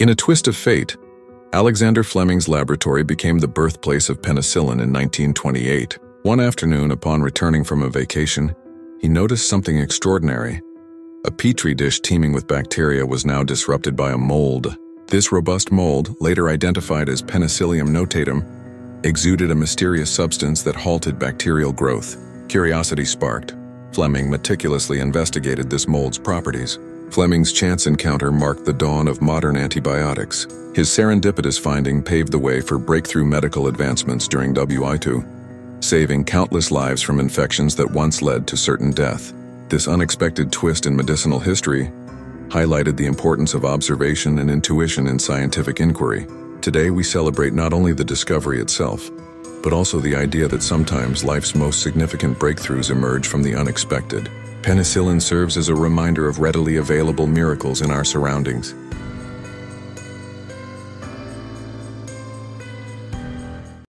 In a twist of fate, Alexander Fleming's laboratory became the birthplace of penicillin in 1928. One afternoon, upon returning from a vacation, he noticed something extraordinary. A petri dish teeming with bacteria was now disrupted by a mold. This robust mold, later identified as Penicillium notatum, exuded a mysterious substance that halted bacterial growth. Curiosity sparked. Fleming meticulously investigated this mold's properties. Fleming's chance encounter marked the dawn of modern antibiotics. His serendipitous finding paved the way for breakthrough medical advancements during WWII, saving countless lives from infections that once led to certain death. This unexpected twist in medicinal history highlighted the importance of observation and intuition in scientific inquiry. Today, we celebrate not only the discovery itself, but also the idea that sometimes life's most significant breakthroughs emerge from the unexpected. Penicillin serves as a reminder of readily available miracles in our surroundings.